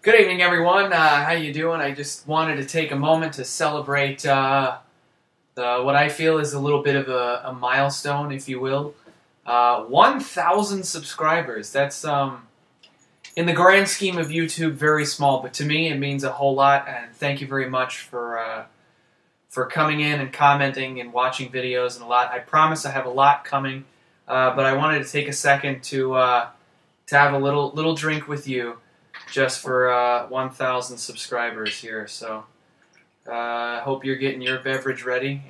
Good evening, everyone. Uh, how you doing? I just wanted to take a moment to celebrate uh, the, what I feel is a little bit of a, a milestone, if you will. Uh, 1,000 subscribers. That's, um, in the grand scheme of YouTube, very small, but to me, it means a whole lot. And thank you very much for uh, for coming in and commenting and watching videos and a lot. I promise I have a lot coming, uh, but I wanted to take a second to uh, to have a little little drink with you just for uh, 1,000 subscribers here. So I uh, hope you're getting your beverage ready.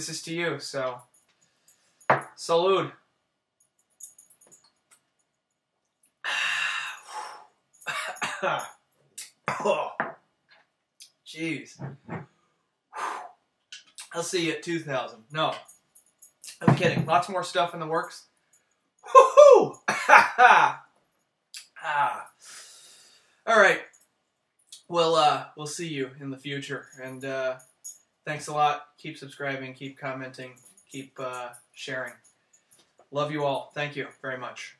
This is to you, so salute. oh, jeez. I'll see you at 2000. No, I'm kidding. Lots more stuff in the works. Woohoo! ah. All right. Well, uh, we'll see you in the future, and uh, thanks a lot. Keep subscribing, keep commenting, keep uh, sharing. Love you all. Thank you very much.